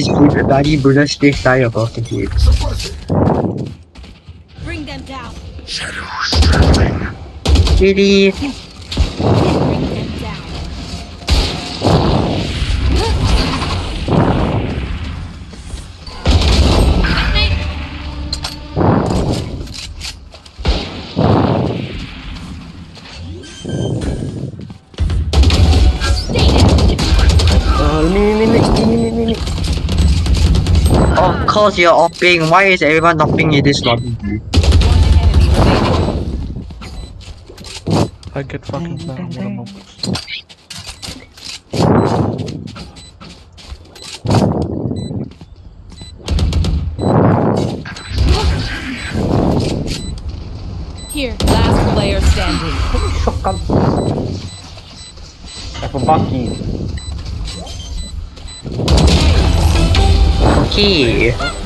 This bloody Buddha space die about the. Bring them down. Really? Bring them course you're upping. Why is everyone upping in this lobby? I get fucking down. What am I- Here, last player standing. Shotgun. Even Bucky. Okay.